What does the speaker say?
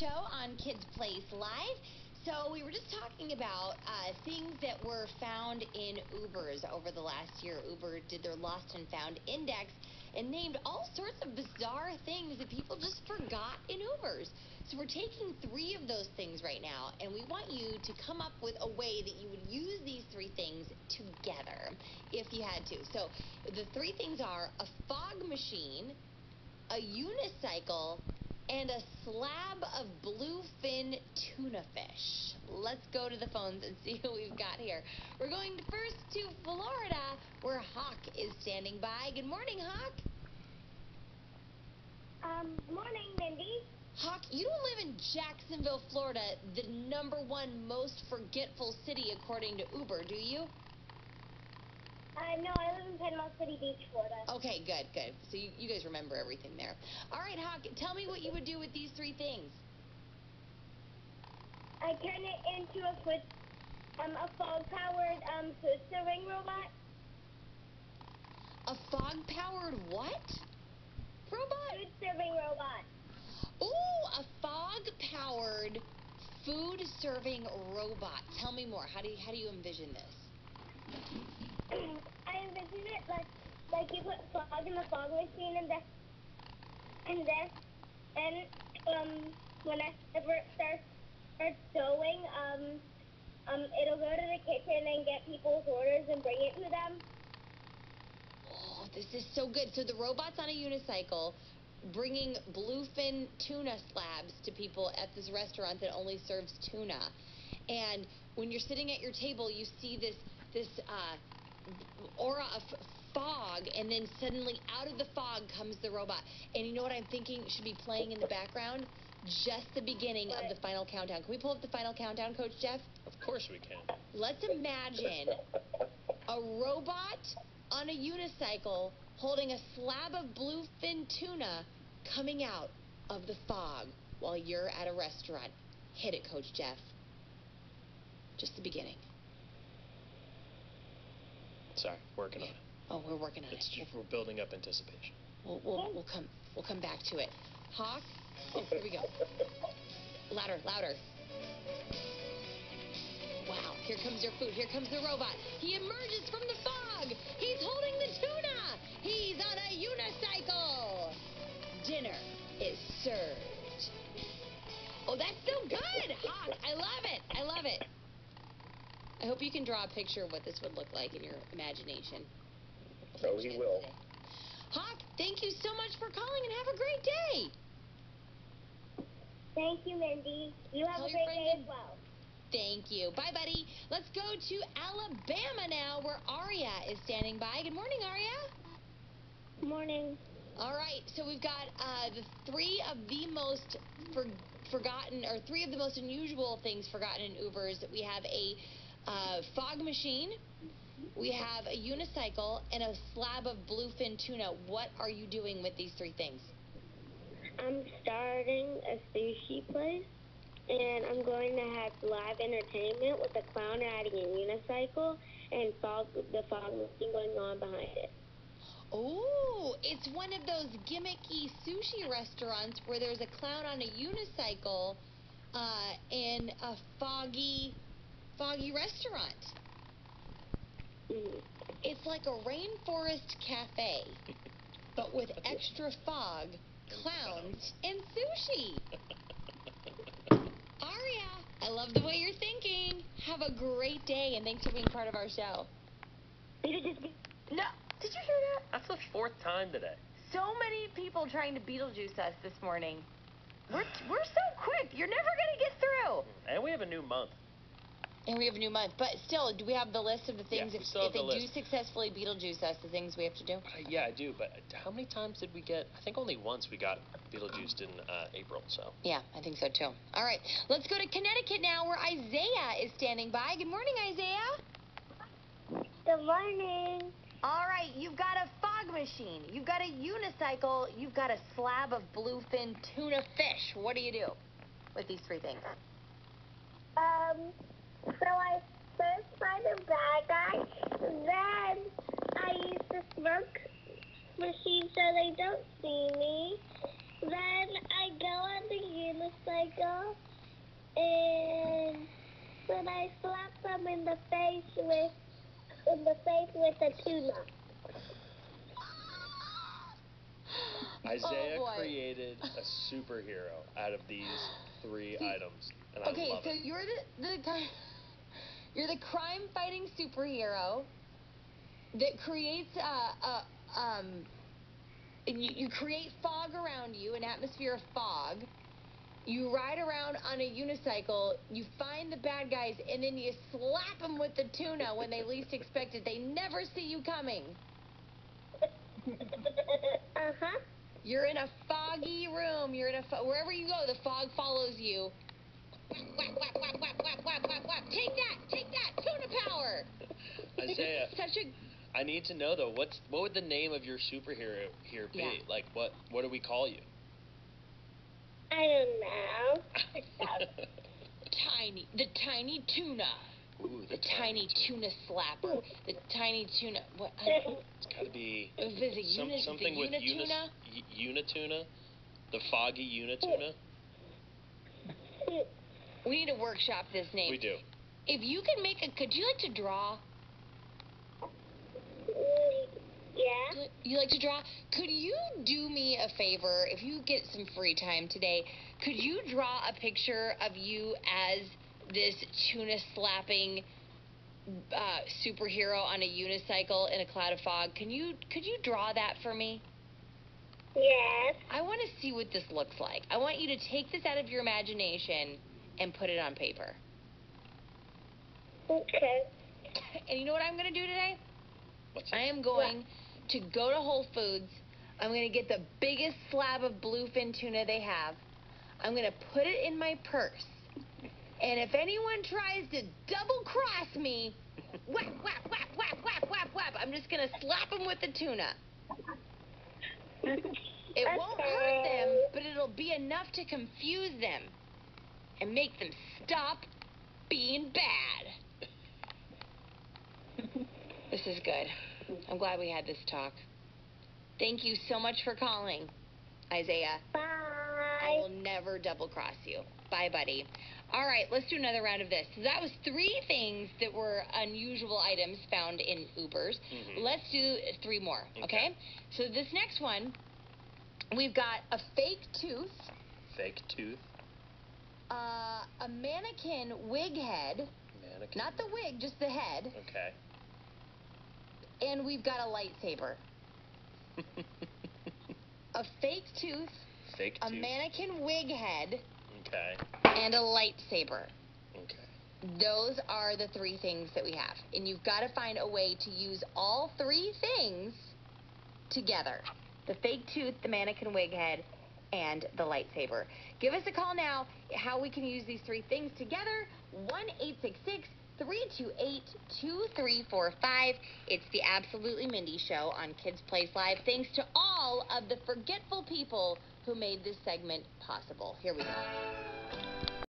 show on Kids Place Live. So we were just talking about uh, things that were found in Ubers over the last year. Uber did their lost and found index and named all sorts of bizarre things that people just forgot in Ubers. So we're taking three of those things right now, and we want you to come up with a way that you would use these three things together if you had to. So the three things are a fog machine, a unicycle, and a slab of bluefin tuna fish. Let's go to the phones and see who we've got here. We're going first to Florida, where Hawk is standing by. Good morning, Hawk. Um, morning, Mindy. Hawk, you don't live in Jacksonville, Florida, the number one most forgetful city according to Uber, do you? Uh, no, I live in Panama City Beach, Florida. Okay, good, good. So you, you guys remember everything there. All right, Hawk, tell me what you would do with these three things. I turn it into a food, um, a fog-powered um food serving robot. A fog powered what? Robot? Food serving robot. Ooh, a fog powered food serving robot. Tell me more. How do you how do you envision this? I envision it like like you put fog in the fog machine and then and then and um whenever it starts starts going um um it'll go to the kitchen and get people's orders and bring it to them. Oh, this is so good. So the robot's on a unicycle bringing bluefin tuna slabs to people at this restaurant that only serves tuna. And when you're sitting at your table, you see this this uh, aura of fog, and then suddenly out of the fog comes the robot. And you know what I'm thinking should be playing in the background? Just the beginning of the final countdown. Can we pull up the final countdown, Coach Jeff? Of course we can. Let's imagine a robot on a unicycle holding a slab of bluefin tuna coming out of the fog while you're at a restaurant. Hit it, Coach Jeff. Just the beginning. Sorry, working on it. Oh, we're working on It's it. just, we're building up anticipation. We'll, we'll, we'll come we'll come back to it. Hawk. Oh, here we go. Louder, louder. Wow, here comes your food. Here comes the robot. He emerges from the fog. He's holding the tuna. He's on a unicycle. Dinner is served. Oh, that's so good, Hawk. I love it. I love it. I hope you can draw a picture of what this would look like in your imagination. Oh, he will. Hawk, thank you so much for calling and have a great day. Thank you, Mindy. You have Tell a your great day as well. Thank you. Bye, buddy. Let's go to Alabama now, where Aria is standing by. Good morning, Aria. Morning. All right, so we've got uh, the three of the most for, forgotten, or three of the most unusual things forgotten in Ubers. We have a uh, fog machine, we have a unicycle, and a slab of bluefin tuna. What are you doing with these three things? I'm starting a sushi place, and I'm going to have live entertainment with a clown riding a unicycle and fog, the fog machine going on behind it. Oh, it's one of those gimmicky sushi restaurants where there's a clown on a unicycle uh, in a foggy, foggy restaurant. Mm. It's like a rainforest cafe, but with extra fog, clowns, and sushi. Aria, I love the way you're thinking. Have a great day, and thanks for being part of our show. Beetlejuice. No, did you hear that? That's the fourth time today. So many people trying to Beetlejuice us this morning. We're, we're so quick. You're never going to get through. And we have a new month. And we have a new month. But still, do we have the list of the Yeah, things we if, still if have they the do list. successfully Beetlejuice us, the things we have to do? Uh, yeah, I do. But how many times did we get? I think only once we got Beetlejuiced in uh, April. So Yeah, I think so too. All right, let's go to Connecticut now where Isaiah is standing by. Good morning, Isaiah. Good morning. All right, you've got a fog machine, you've got a unicycle, you've got a slab of bluefin tuna fish. What do you do with these three things? So I first find a bad guy, then I use the smoke machine so they don't see me, Then I go on the unicycle and then I slap them in the face with in the face with a tuna. Isaiah oh created a superhero out of these three items, and I Okay, love so it. you're the the guy. You're the crime fighting superhero that creates uh, uh um. and You, you create fog around you, an atmosphere of fog. You ride around on a unicycle. You find the bad guys, and then you slap them with the tuna when they least expect it. They never see you coming. Uh huh. You're in a foggy room. You're in a fo- wherever you go, the fog follows you. Whap. Take that! Take that! Tuna power! Isaiah, uh, Such a I need to know though, what's what would the name of your superhero here be? Yeah. Like, what what do we call you? I don't know. tiny, the tiny tuna, Ooh, the tiny tuna slapper, the tiny tuna. What? I, It's got to be is it a some, uni, something with unituna? unis, unituna, the foggy unituna. We need to workshop this name. We do. If you can make a, could you like to draw? yeah. You like to draw? Could you do me a favor if you get some free time today? Could you draw a picture of you as this tuna slapping uh, superhero on a unicycle in a cloud of fog? Can you could you draw that for me? Yes. I want to see what this looks like. I want you to take this out of your imagination and put it on paper. Okay. And you know what I'm going to do today? What's I am going to go to Whole Foods. I'm going to get the biggest slab of bluefin tuna they have. I'm going to put it in my purse. And if anyone tries to double cross me, whap, whap, whap, whap, whap, whap, whap, I'm just going to slap them with the tuna. It won't hurt them, but it'll be enough to confuse them and make them stop being bad. This is good. I'm glad we had this talk. Thank you so much for calling, Isaiah. Bye. I will never double cross you. Bye, buddy. All right, let's do another round of this. So that was three things that were unusual items found in Ubers. Mhm. Let's do three more, okay? Okay. So this next one, we've got a fake tooth, Fake tooth. Uh, a mannequin wig head, Mannequin. not the wig, just the head, Okay. and we've got a lightsaber. A fake tooth, Fake a tooth. mannequin wig head, Okay. and a lightsaber. Okay. Those are the three things that we have. And you've got to find a way to use all three things together the fake tooth, the mannequin wig head, and the lightsaber. Give us a call now how we can use these three things together 1 866 328 2345. It's the Absolutely Mindy Show on Kids Place Live. Thanks to all of the forgetful people who made this segment possible. Here we go.